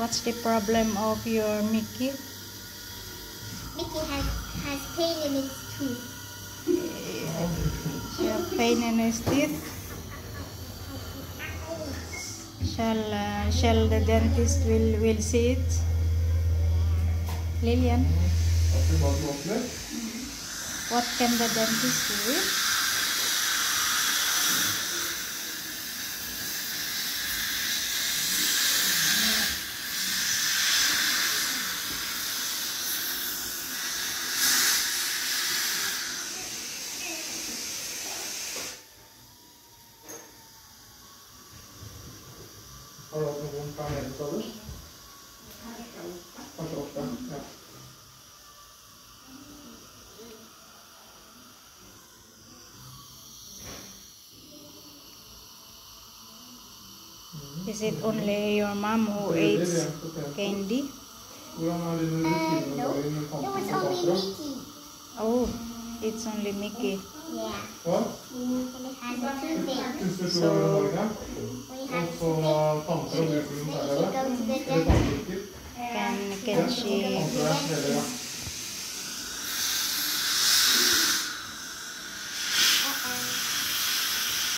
What's the problem of your Mickey? Mickey has, has pain in his tooth. She have pain in his teeth. Shall uh, shall the dentist will will see it? Lillian, At vi bare what can the dentist do? Har du hatt noe vondt her nede, sa du? Kanskje ofte? Ja. Is it only your mom who Det eats vi på stedet. candy? Hvordan dine Uh, rutiner no. da It was only? Mickey. Oh, it's only Mickey. Yeah. Hva? And Can can she